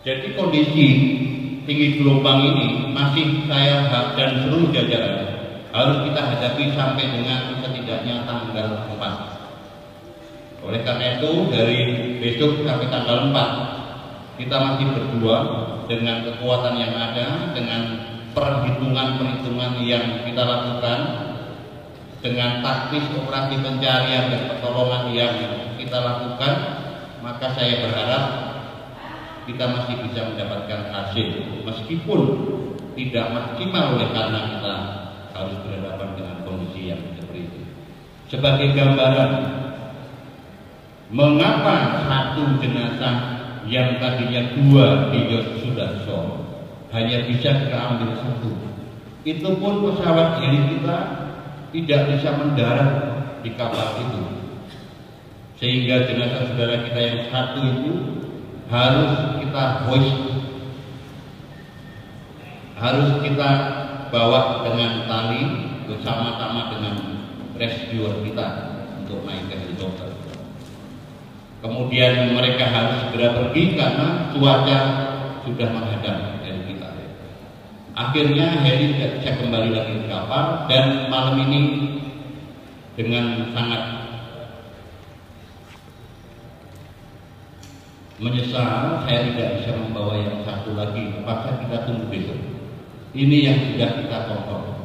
Jadi kondisi tinggi gelombang ini masih saya dan seluruh jajaran harus kita hadapi sampai dengan setidaknya tanggal 4. Oleh karena itu dari besok sampai tanggal 4 kita masih berdua dengan kekuatan yang ada, dengan perhitungan-perhitungan yang kita lakukan, dengan taktis operasi pencarian dan pertolongan yang kita lakukan, maka saya berharap kita masih bisa mendapatkan hasil meskipun tidak maksimal oleh karena kita harus berhadapan dengan kondisi yang seperti itu. Sebagai gambaran, mengapa satu jenazah yang tadinya dua di Sudarso hanya bisa kita ambil satu? Itu pun pesawat heli kita tidak bisa mendarat di kapal itu. Sehingga jenazah saudara kita yang satu itu harus kita hoist harus kita bawa dengan tali bersama-sama dengan rescuer kita untuk naik ke helikopter. Kemudian mereka harus segera pergi karena cuaca sudah menghadap dari kita. Akhirnya heli tidak kembali lagi ke kapal dan malam ini dengan sangat menyesal saya tidak bisa membawa yang satu lagi. Terpaksa kita tunggu besok. Ini yang sudah kita tonton